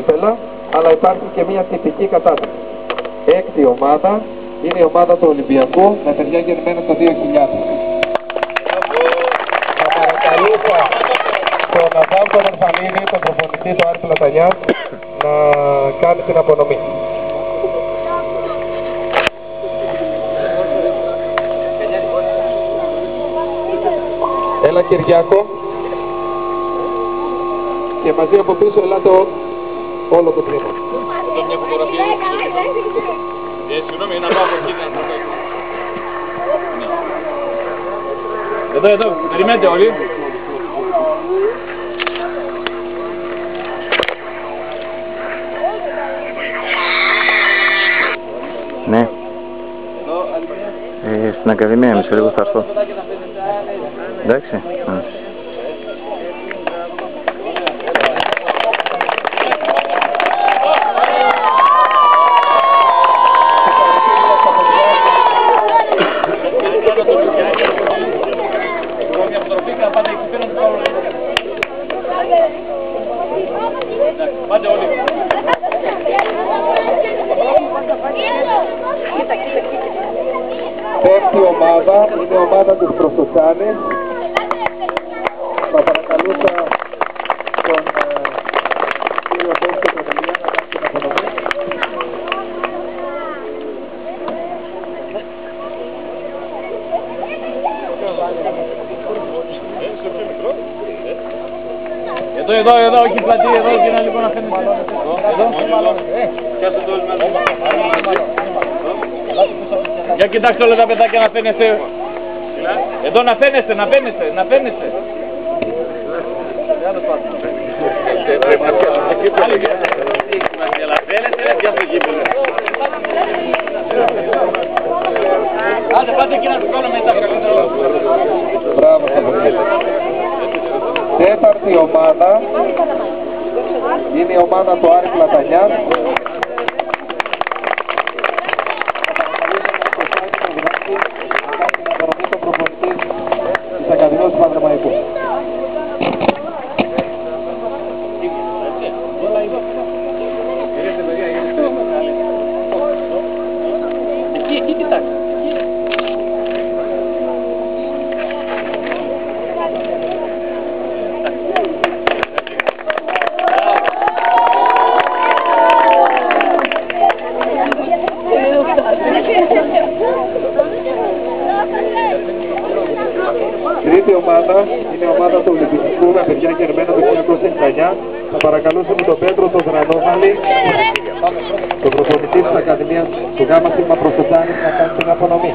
κύπελα, αλλά υπάρχει και μια τυπική κατάταξη. Έκτη ομάδα είναι η ομάδα του Ολυμπιακού με παιδιά γεννημένα το 2000. Θα παρακαλούσα τον Αδάμ τον Ορφανίδη, τον προπονητή του Άρη Πλατανιάς, να κάνει την απονομή. Έλα Κυριάκο. Και μαζί από πίσω ελάτε ό- όλο το τμήμα. Εδώ μια φωτογραφία. Ε, συγγνώμη, να πάω από εκεί. να- να το- Ναι. Εδώ, εδώ, περιμένετε όλοι. Ναι. Ε, στην Ακαδημία είμαι, σε λίγο θα έρθω. Εντάξει. Α. Μια φωτογραφία και να πάτε εκεί πέρα να το πάρω. Εντάξει, Πάτε όλοι. Πέμπτη ομάδα είναι η ομάδα του Προσοτσάνη. Εδώ, εδώ, εδώ, όχι πλατεία, εδώ και να λοιπόν να φαίνεται. Εδώ, εδώ. Πιάστε το όλοι μαζί. Για κοιτάξτε όλα τα παιδάκια να φαίνεστε. Εδώ να φαίνεστε, να φαίνεστε, να φαίνεστε. Άντε πάτε εκεί να τους κάνω μετά ομάδα είναι η ομάδα του Άρη Πλατανιά. Τρίτη ομάδα είναι η ομάδα του Ολυμπιακού με παιδιά γεννημένα το 1969. Θα παρακαλούσαμε τον Πέτρο τον Δρανόβαλη, τον προπονητή της Ακαδημίας του Γάμα Σίγμα Προσοτζάνης να κάνει την απονομή.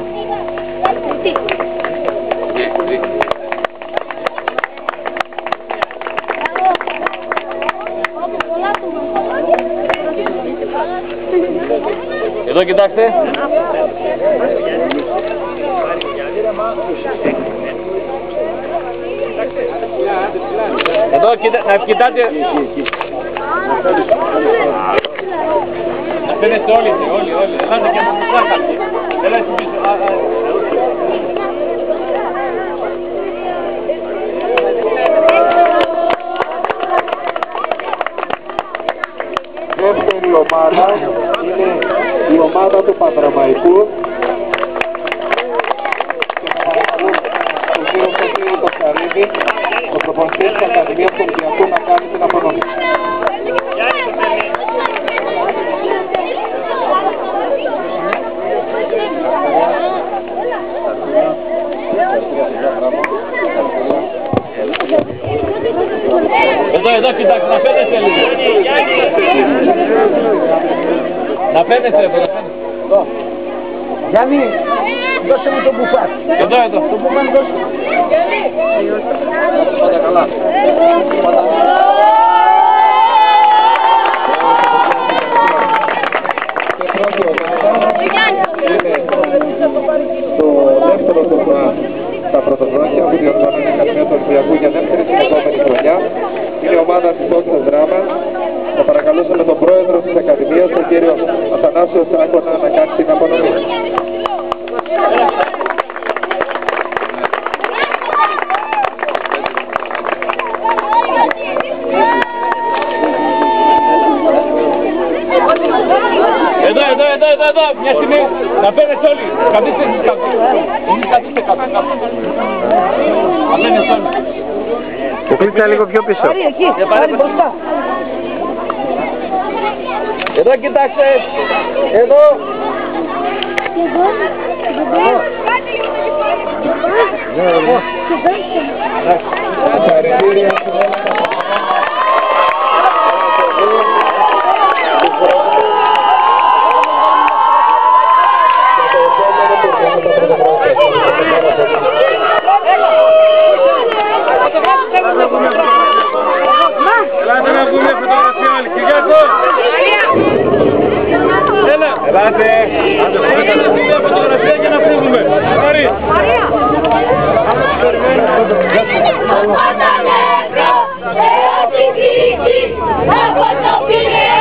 Εδώ κοιτάξτε. Εδώ κοιτά, να κοιτάτε. Να φαίνεστε όλοι, όλοι, όλοι. Ελάτε και από πίσω κάποιοι. Έλα εσύ πίσω. Α, α. Δεύτερη ομάδα είναι η ομάδα του Πανδραμαϊκού. Και θα παρακαλούσαμε τον κύριο Κωστή Κοσταρίδη, τον προπονητή της Ακαδημίας του Ολυμπιακού να κάνει την απονομή. Εδώ, εδώ κοιτάξτε, να φαίνεστε λίγο. Να φαίνεστε εδώ, να φαίνεστε. Εδώ. Γιάννη, δώσε μου το μπουφάν. Εδώ, εδώ. Το μπουφάν δώσε μου. Πάντα καλά. Και πρώτη ομάδα είναι το δεύτερο τουρνουά στα πρωτοδρόμια που διοργανώνει η Ακαδημία του Ολυμπιακού για δεύτερη συνεχόμενη χρονιά. Είναι η ομάδα της Όξας Δράμα παρακαλούσαμε τον πρόεδρο της Ακαδημίας, τον κύριο Αθανάσιο Σάκονα, να κάνει την απονομή. Εδώ, εδώ, εδώ, εδώ, εδώ, μια στιγμή, να παίρνετε όλοι, καθίστε εσείς κάτω, καθίστε κάτω, κάτω, να παίρνετε όλοι. Κουκλίτσα λίγο πιο πίσω. Ωραία, εκεί, ε, μπροστά. Εδώ κοιτάξτε. Εδώ. Συγχαρητήρια. Ελάτε να βγούμε φωτογραφία όλοι. Κυριάκο. Έλα. Ελάτε. Ελάτε